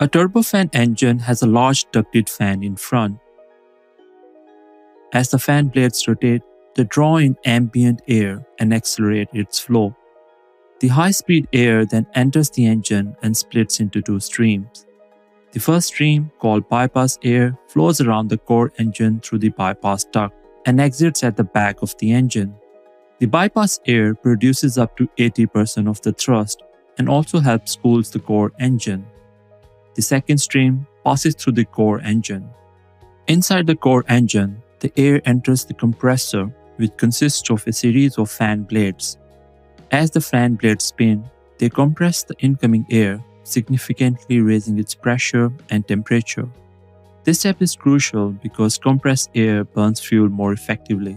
A turbofan engine has a large ducted fan in front. As the fan blades rotate, they draw in ambient air and accelerate its flow. The high speed air then enters the engine and splits into two streams. The first stream, called bypass air, flows around the core engine through the bypass duct and exits at the back of the engine. The bypass air produces up to 80% of the thrust and also helps cool the core engine. The second stream passes through the core engine. Inside the core engine, the air enters the compressor, which consists of a series of fan blades. As the fan blades spin, they compress the incoming air, significantly raising its pressure and temperature. This step is crucial because compressed air burns fuel more effectively.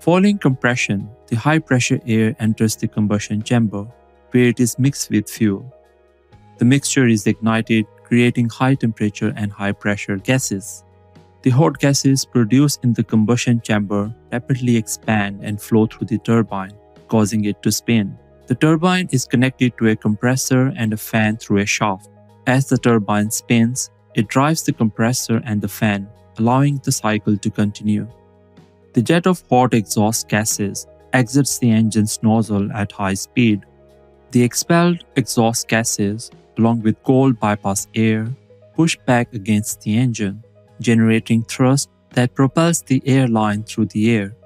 Following compression, the high pressure air enters the combustion chamber, where it is mixed with fuel. The mixture is ignited, creating high temperature and high pressure gases. The hot gases produced in the combustion chamber rapidly expand and flow through the turbine, causing it to spin. The turbine is connected to a compressor and a fan through a shaft. As the turbine spins, it drives the compressor and the fan, allowing the cycle to continue. The jet of hot exhaust gases exits the engine's nozzle at high speed. The expelled exhaust gases, along with cold bypass air, push back against the engine, generating thrust that propels the airline through the air.